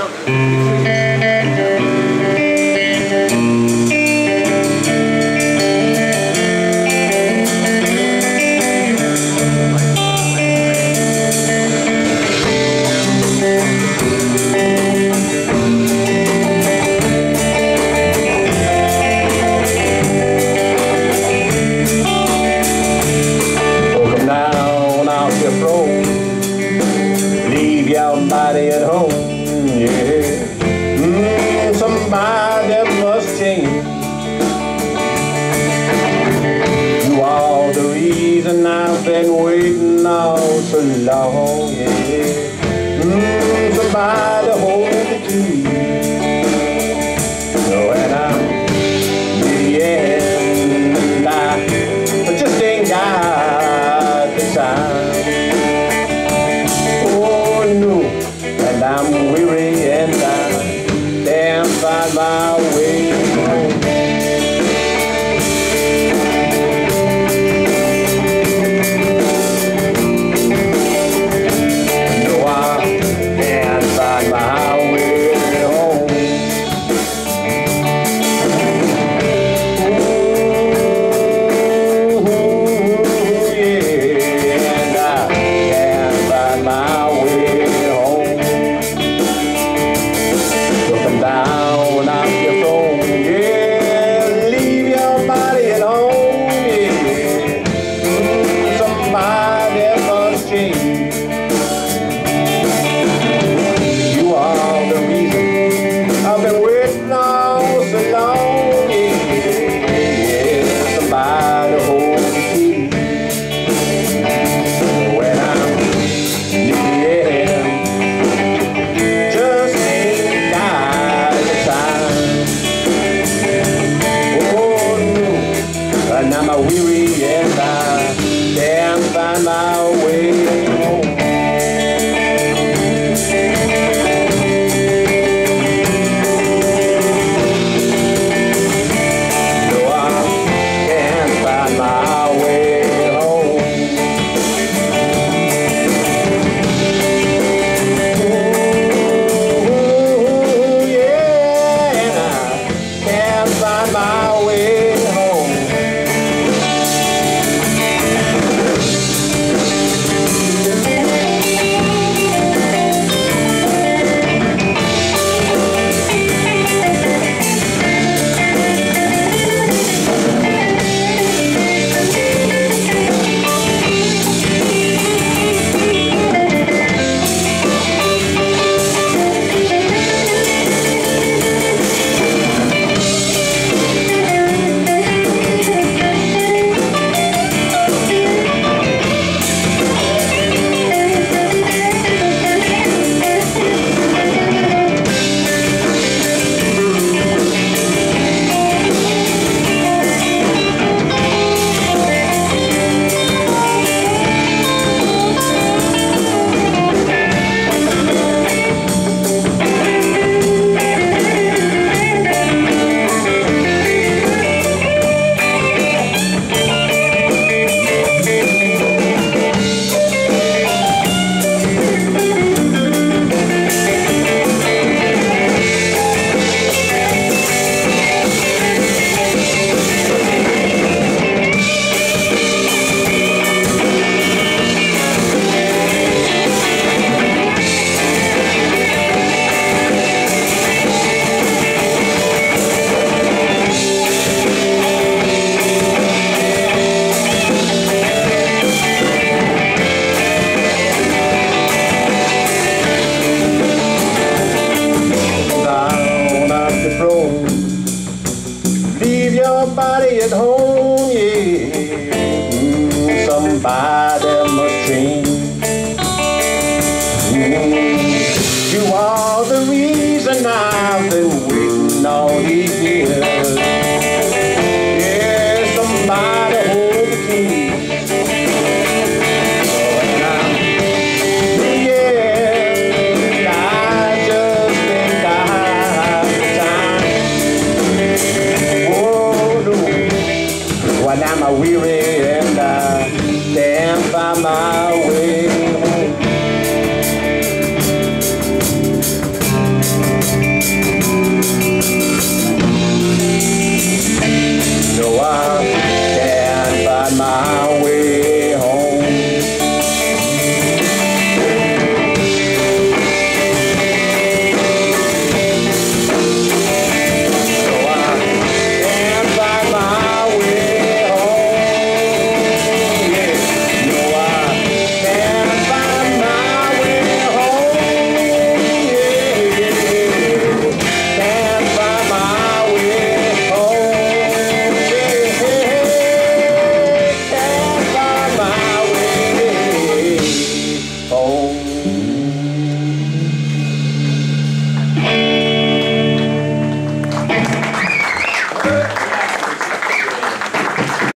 You the away.